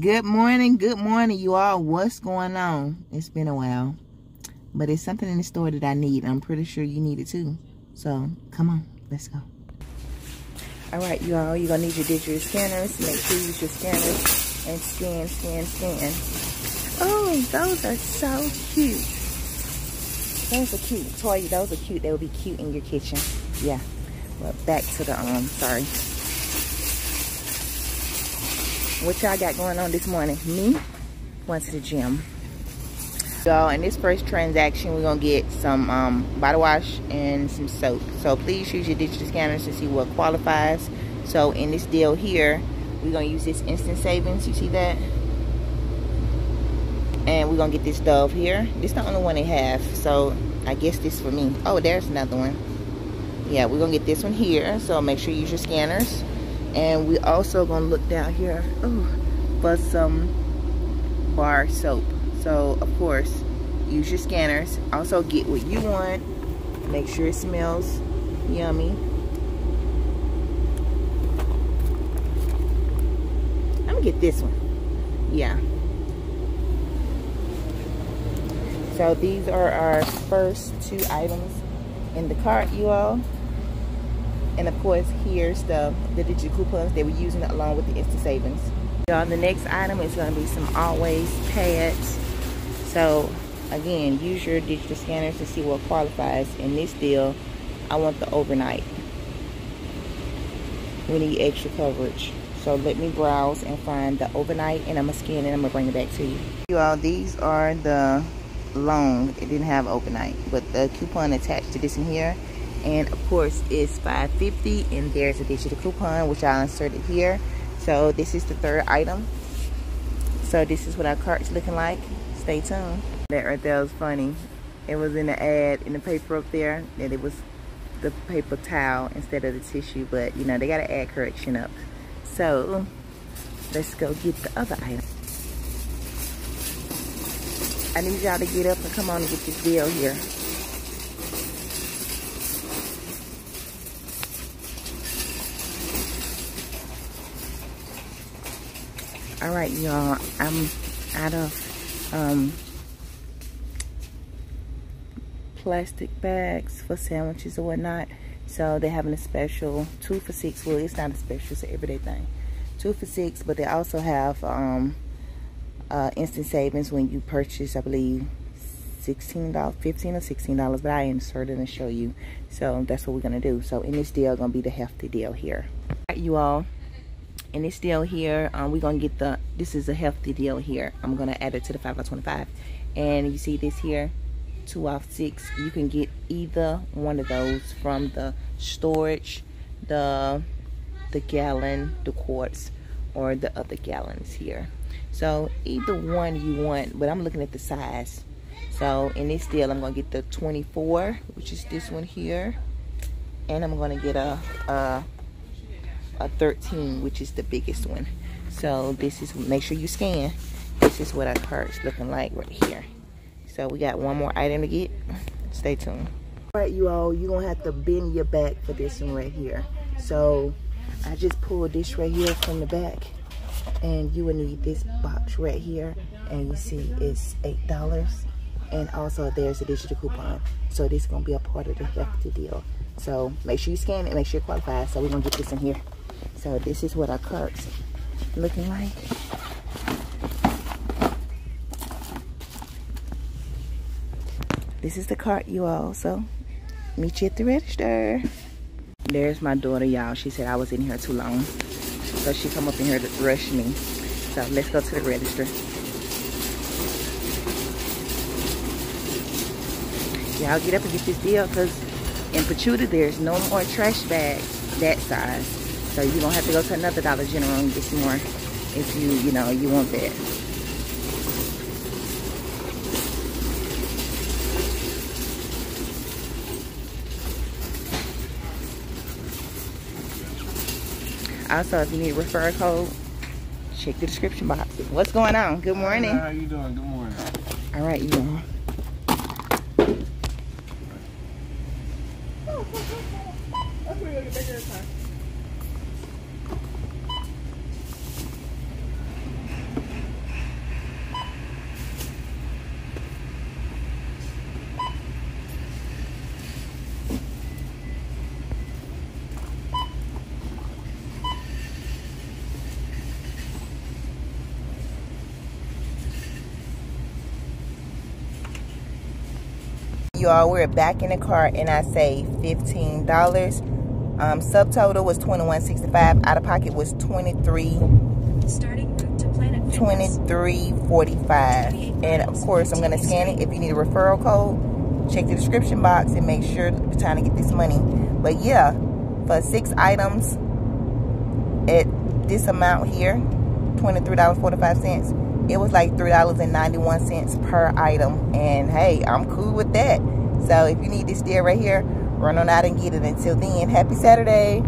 Good morning, good morning, you all. What's going on? It's been a while, but it's something in the store that I need. I'm pretty sure you need it too. So come on, let's go. All right, you all, you're gonna need your digital scanners. Make sure you use your scanners and scan, scan, scan. Oh, those are so cute. Those are cute. Toy, those are cute. They will be cute in your kitchen. Yeah. Well, back to the, um, sorry what y'all got going on this morning? Me, went to the gym. So in this first transaction, we're gonna get some um, body wash and some soap. So please use your digital scanners to see what qualifies. So in this deal here, we're gonna use this instant savings. You see that? And we're gonna get this Dove here. This is the only one they have. So I guess this for me. Oh, there's another one. Yeah, we're gonna get this one here. So make sure you use your scanners and we also gonna look down here. Ooh, for some bar soap. So of course use your scanners. Also get what you want. Make sure it smells yummy. I'm gonna get this one. Yeah. So these are our first two items in the cart you all and of course, here's the, the digital coupons they were using along with the instant savings. Y'all, the next item is going to be some always pads. So again, use your digital scanners to see what qualifies. In this deal, I want the overnight. We need extra coverage. So let me browse and find the overnight and I'm gonna scan it and I'm gonna bring it back to you. You all, these are the long. It didn't have overnight, but the coupon attached to this in here and of course it's 550 and there's a digital coupon which I inserted here. So this is the third item. So this is what our cart's looking like. Stay tuned. That right there was funny. It was in the ad in the paper up there that it was the paper towel instead of the tissue but you know they got to add correction up. So let's go get the other item. I need y'all to get up and come on and get this deal here all right y'all. I'm out of um, plastic bags for sandwiches or whatnot. So they're having a special two for six. Well it's not a special it's an everyday thing. Two for six but they also have um, uh, instant savings when you purchase i believe $16 15 or $16 but I inserted and show you. So that's what we're gonna do. So in this deal gonna be the hefty deal here. All right, you all in this deal here um, we're gonna get the this is a hefty deal here. I'm gonna add it to the 5 by 25 and you see this here two off six. You can get either one of those from the storage the the gallon the quarts or the other gallons here. So either one you want but i'm looking at the size. So in this deal i'm gonna get the 24 which is this one here. And i'm gonna get a, a a 13 which is the biggest one. So this is make sure you scan. This is what our cart's looking like right here. So we got one more item to get. Stay tuned. All right you all you're gonna have to bend your back for this one right here. So i just pulled this right here from the back. And you will need this box right here. And you see it's eight dollars. And also there's a digital coupon. So this is gonna be a part of the hefty deal. So make sure you scan it. Make sure it qualifies so we're gonna get this in here so this is what our cart's looking like. This is the cart, you all. So meet you at the register. There's my daughter, y'all. She said I was in here too long. So she come up in here to rush me. So let's go to the register. Y'all get up and get this deal because in Pachuta there's no more trash bags that size. So you're gonna have to go to another Dollar General and get some more if you, you know, you want that. Also, if you need a referral code, check the description box. What's going on? Good morning. How you doing? Good morning. All right, you know. you all we're back in the car and i saved 15 dollars. Um subtotal was 21.65 out of pocket was 23 starting route to planet 23.45 and of course i'm going to scan it. If you need a referral code check the description box and make sure you're trying to get this money. But yeah for six items at this amount here $23.45 it was like $3.91 per item. And hey, I'm cool with that. So if you need this deal right here, run on out and get it. Until then, happy Saturday.